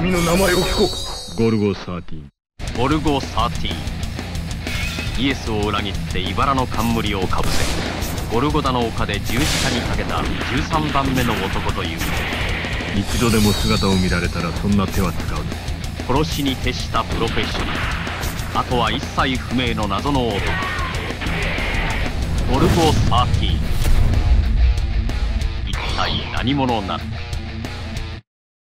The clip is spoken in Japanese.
君の名前を聞こうゴルゴ13ゴルゴ13イエスを裏切って茨の冠をかぶせゴルゴダの丘で十字架にかけた13番目の男という。一度でも姿を見られたらそんな手は使う殺しに徹したプロフェッショナル。あとは一切不明の謎の男。ゴルゴ13一体何者なのか。